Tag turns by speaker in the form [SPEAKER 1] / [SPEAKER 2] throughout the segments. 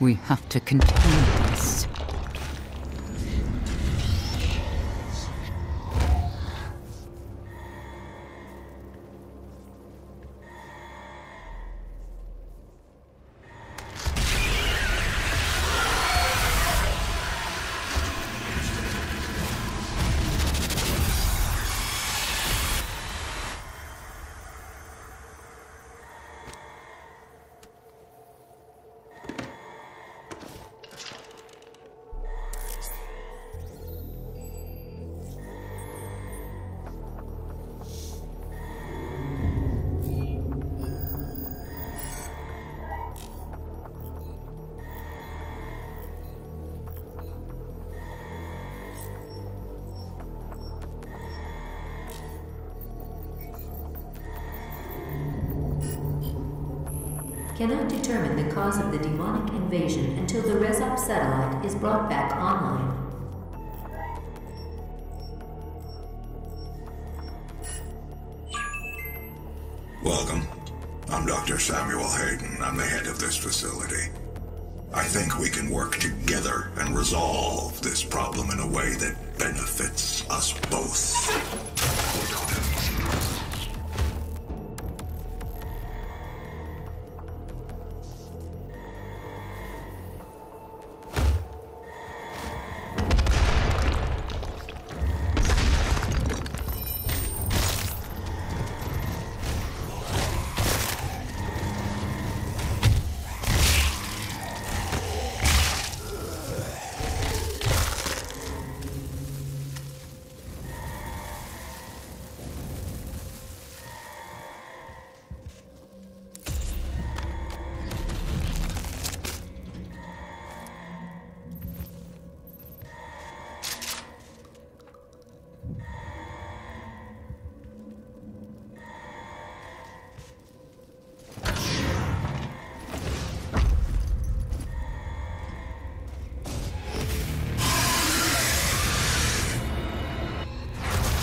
[SPEAKER 1] We have to continue this.
[SPEAKER 2] Cannot determine the cause of the demonic invasion until the Rezop satellite is brought back online.
[SPEAKER 3] Welcome. I'm Dr. Samuel Hayden. I'm the head of this facility. I think we can work together and resolve this problem in a way that benefits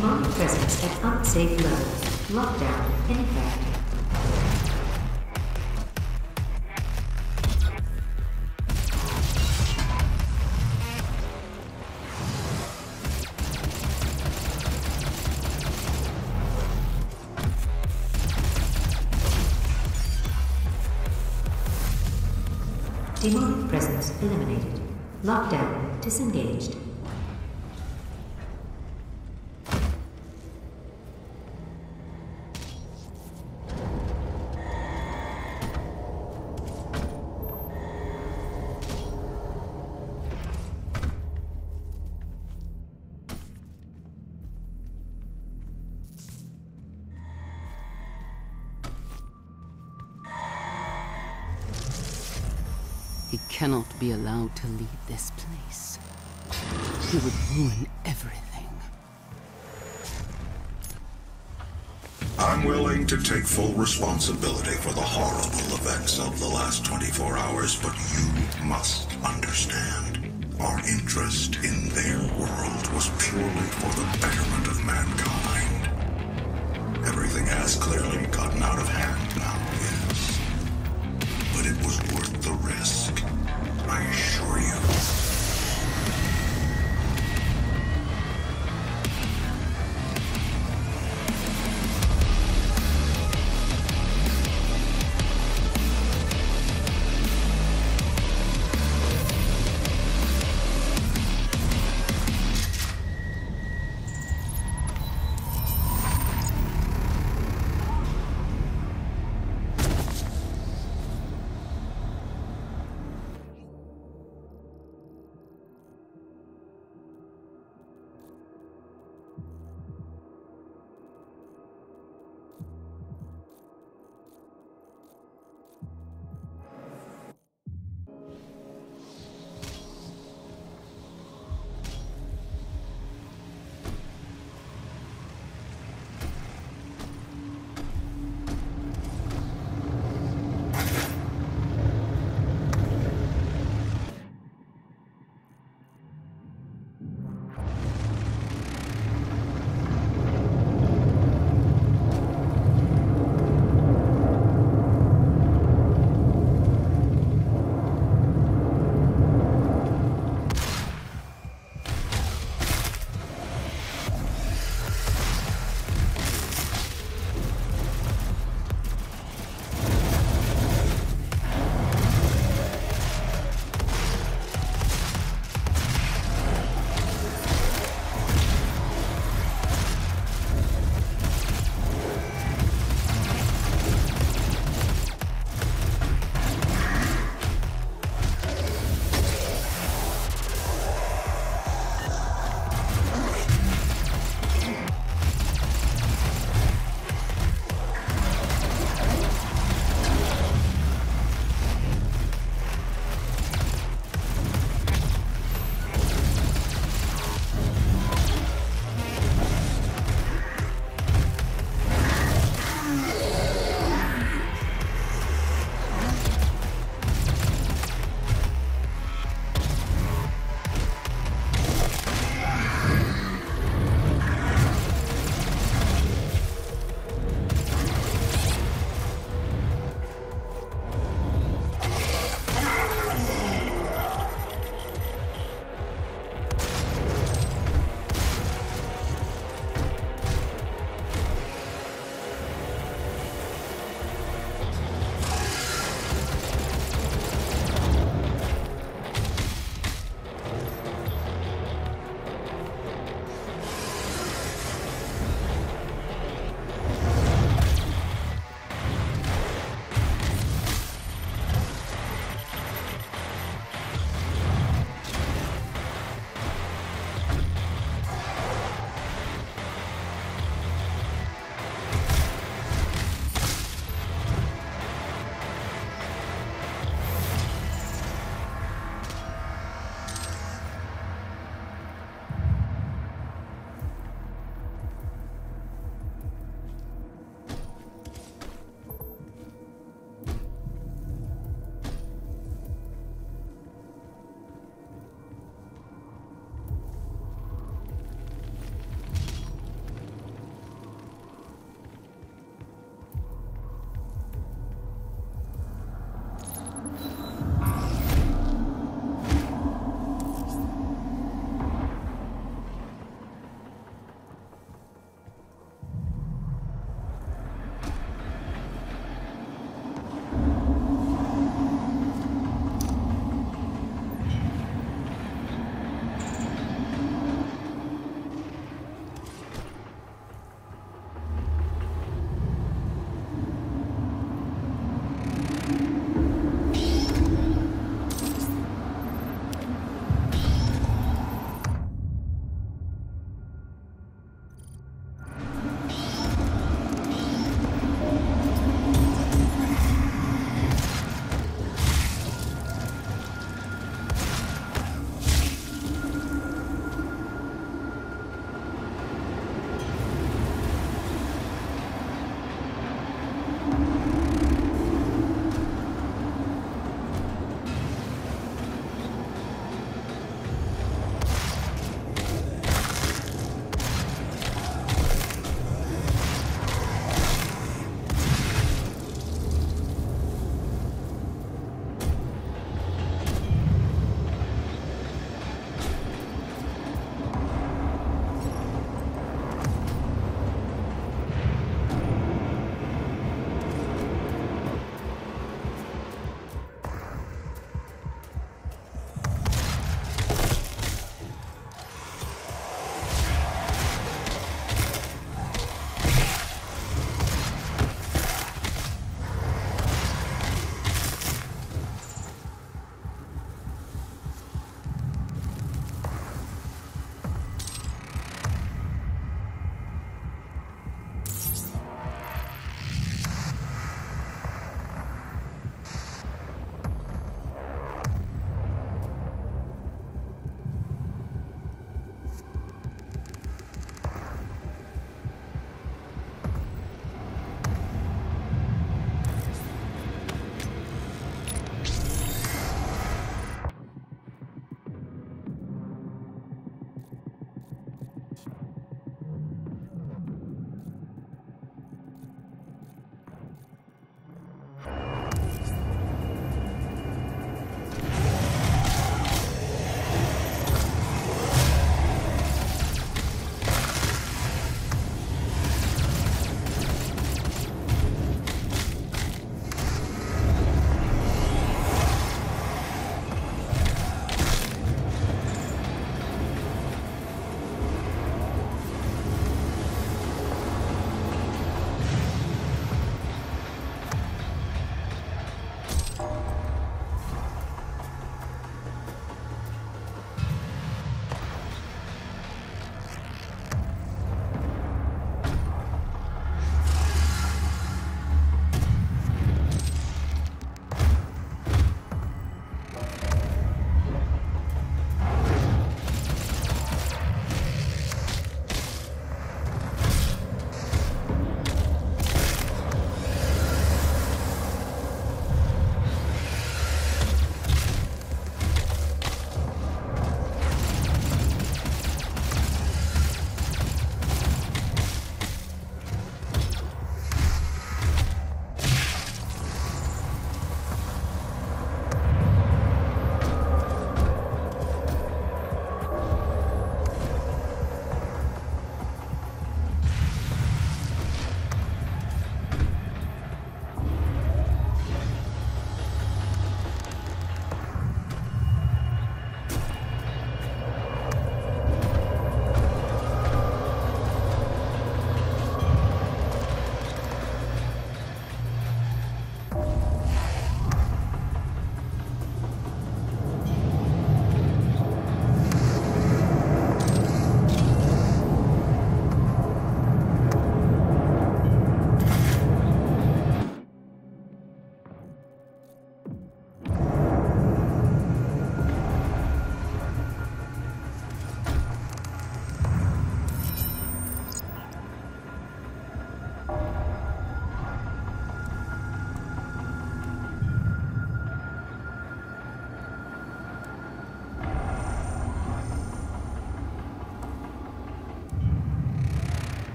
[SPEAKER 2] Demonic presence at unsafe level. Lockdown in effect. Demonic presence eliminated. Lockdown disengaged.
[SPEAKER 1] Cannot be allowed to leave this place. He would ruin everything.
[SPEAKER 3] I'm willing to take full responsibility for the horrible events of the last 24 hours, but you must understand. Our interest in their world was purely for the betterment of mankind. Everything has clearly gotten out of hand now, yes. But it was worth the risk, I assure you.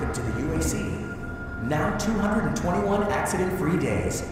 [SPEAKER 4] Welcome to the UAC. Now 221 accident-free days.